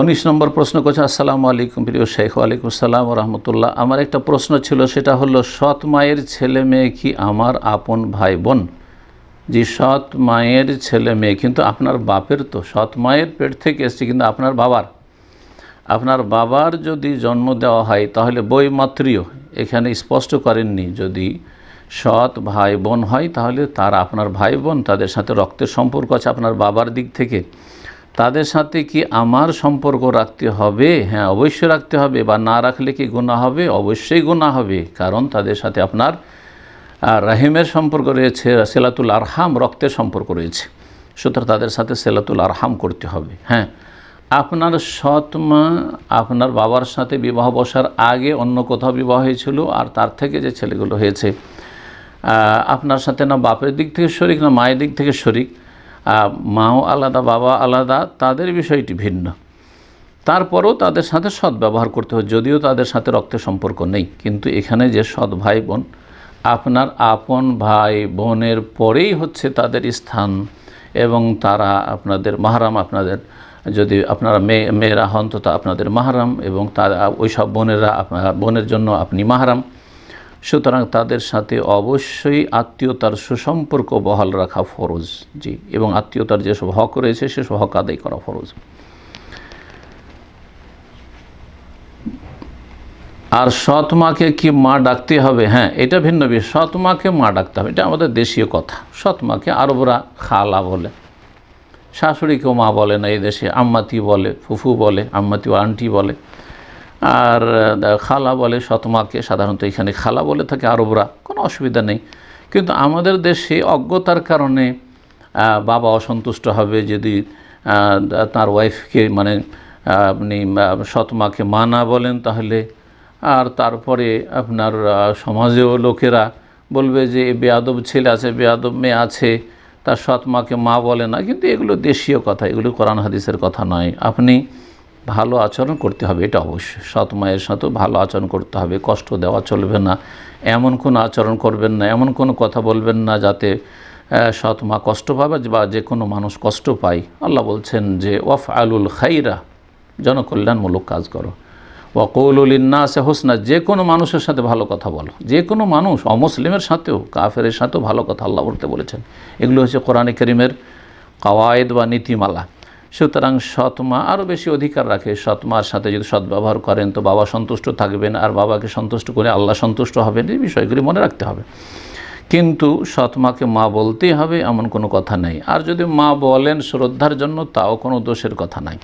উনিশ নম্বর প্রশ্ন করছে, আসসালামু আলাইকুম প্রিয় শেখ, ওয়ালাইকুম আসসালাম রহমতুল্লাহ। আমার একটা প্রশ্ন ছিল, সেটা হলো, সৎ মায়ের ছেলে মেয়ে কি আমার আপন ভাই বোন যে সৎ মায়ের ছেলে মেয়ে, কিন্তু আপনার বাপের তো, সৎ মায়ের পেট থেকে এসছে, কিন্তু আপনার বাবার। আপনার বাবার যদি জন্ম দেওয়া হয়, তাহলে বই বইমাত্রীয় এখানে স্পষ্ট করেননি, যদি সৎ ভাই বোন হয়, তাহলে তারা আপনার ভাই বোন তাদের সাথে রক্তের সম্পর্ক আছে আপনার বাবার দিক থেকে। তাদের সাথে কি আমার সম্পর্ক রাখতে হবে? হ্যাঁ অবশ্যই রাখতে হবে। বা না রাখলে কি গুণা হবে? অবশ্যই গুণা হবে। কারণ তাদের সাথে আপনার রাহিমের সম্পর্ক রয়েছে, সেলাতুল আরহাম রক্তের সম্পর্ক রয়েছে। সুতরাং তাদের সাথে সেলাতুল আরহাম করতে হবে। হ্যাঁ আপনার সৎ মা আপনার বাবার সাথে বিবাহ বসার আগে অন্য কোথাও বিবাহ হয়েছিল আর তার থেকে যে ছেলেগুলো হয়েছে আপনার সাথে না বাপের দিক থেকে শরিক, না মায়ের দিক থেকে শরিক। মাও আলাদা, বাবা আলাদা, তাদের বিষয়টি ভিন্ন। তারপরেও তাদের সাথে সৎ ব্যবহার করতে হয় যদিও তাদের সাথে রক্তের সম্পর্ক নেই। কিন্তু এখানে যে সৎ ভাই বোন, আপনার আপন ভাই বোনের পরেই হচ্ছে তাদের স্থান এবং তারা আপনাদের মাহারাম, আপনাদের যদি আপনারা মেয়ে মেয়েরা হন তো তা আপনাদের মাহারাম এবং তারা ওই সব বোনেরা আপনার, বোনের জন্য আপনি মাহারাম। সুতরাং তাদের সাথে অবশ্যই আত্মীয়তার সুসম্পর্ক বহাল রাখা ফরজ, জি, এবং আত্মীয়তার যেসব হক রয়েছে সেসব হক আদায় করা ফরজ। আর সৎ মাকে কি মা ডাকতে হবে? হ্যাঁ এটা ভিন্ন বিষয়। সৎ মাকে মা ডাকতে হবে, এটা আমাদের দেশীয় কথা। সৎ মাকে আরবরা খালা বলে, শাশুড়িকেও মা বলে না এই দেশে, আম্মাতি বলে, ফুফু বলে, আম্মাতি আন্টি বলে। আর খালা বলে সৎমাকে সাধারণত এখানে খালা বলে থাকে, আরবরা, কোনো অসুবিধা নেই। কিন্তু আমাদের দেশে অজ্ঞতার কারণে বাবা অসন্তুষ্ট হবে যদি তার ওয়াইফকে মানে আপনি সৎমাকে মা না বলেন তাহলে। আর তারপরে আপনার সমাজেও লোকেরা বলবে যে বেয়াদব ছেলে আছে, বেয়াদব মেয়ে আছে, তার সৎ মাকে মা বলে না। কিন্তু এগুলো দেশীয় কথা, এগুলো কোরআন হাদিসের কথা নয়। আপনি ভালো আচরণ করতে হবে, এটা অবশ্যই। সৎ মায়ের সাথেও ভালো আচরণ করতে হবে, কষ্ট দেওয়া চলবে না, এমন কোনো আচরণ করবেন না, এমন কোনো কথা বলবেন না যাতে সৎ মা কষ্ট পাবে বা যে কোনো মানুষ কষ্ট পায়। আল্লাহ বলছেন যে ওয়াফ আলুল খাইরা জনকল্যাণমূলক কাজ করো। ওয়াকৌলিন্না আছে হোসনা যে কোনো মানুষের সাথে ভালো কথা বলো। যে কোনো মানুষ, অমুসলিমের সাথেও কাফের সাথেও ভালো কথা আল্লাহ বলতে বলেছেন। এগুলো হচ্ছে কোরআন করিমের কওয়ায়দ বা নীতিমালা। সুতরাং সৎমা আরও বেশি অধিকার রাখে। সৎমার সাথে যদি সদ্ব্যবহার করেন, তো বাবা সন্তুষ্ট থাকবেন আর বাবাকে সন্তুষ্ট করে আল্লাহ সন্তুষ্ট হবেন, এই বিষয়গুলি মনে রাখতে হবে। কিন্তু সৎমাকে মা বলতেই হবে, এমন কোনো কথা নেই। আর যদি মা বলেন শ্রদ্ধার জন্য, তাও কোনো দোষের কথা নাই।